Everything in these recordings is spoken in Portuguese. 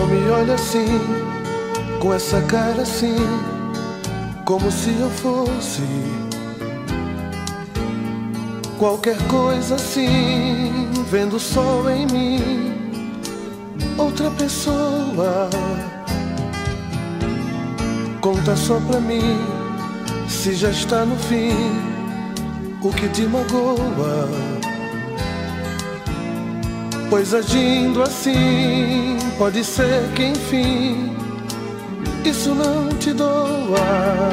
me olhe assim, com essa cara assim, como se eu fosse qualquer coisa assim, vendo o sol em mim, outra pessoa. Conta só pra mim, se já está no fim, o que te magoa. Pois agindo assim, pode ser que enfim, isso não te doa.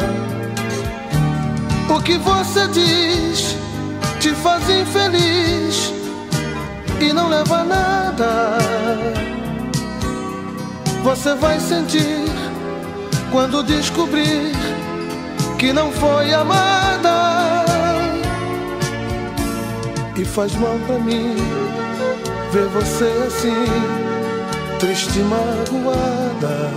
O que você diz te faz infeliz e não leva a nada. Você vai sentir quando descobrir que não foi amada. E faz mal pra mim ver você assim, triste e magoada.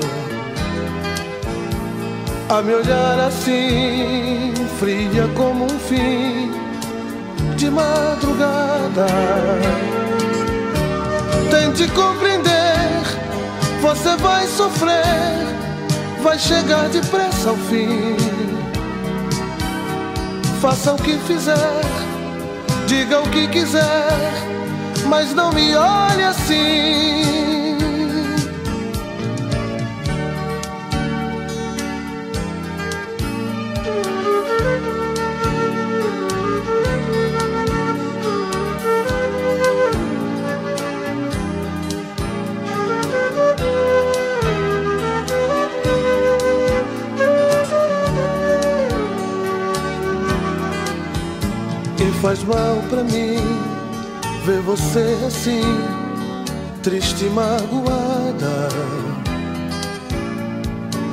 A me olhar assim, fria como um fim de madrugada. Tente compreender, você vai sofrer, vai chegar depressa ao fim. Faça o que fizer, diga o que quiser, mas não me olhe assim. E faz mal pra mim ver você assim, triste e magoada.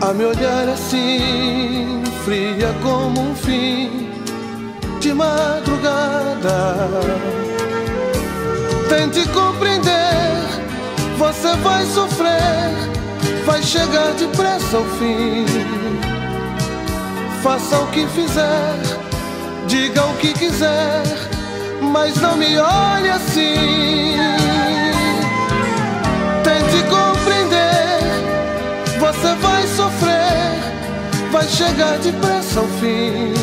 A me olhar assim, fria como um fim de madrugada. Tente compreender, você vai sofrer, vai chegar depressa ao fim. Faça o que fizer Diga o que quiser, mas não me olhe assim. Tente compreender, você vai sofrer, vai chegar depressa ao fim.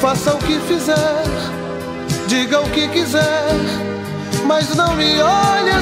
Faça o que fizer, diga o que quiser, mas não me olhe.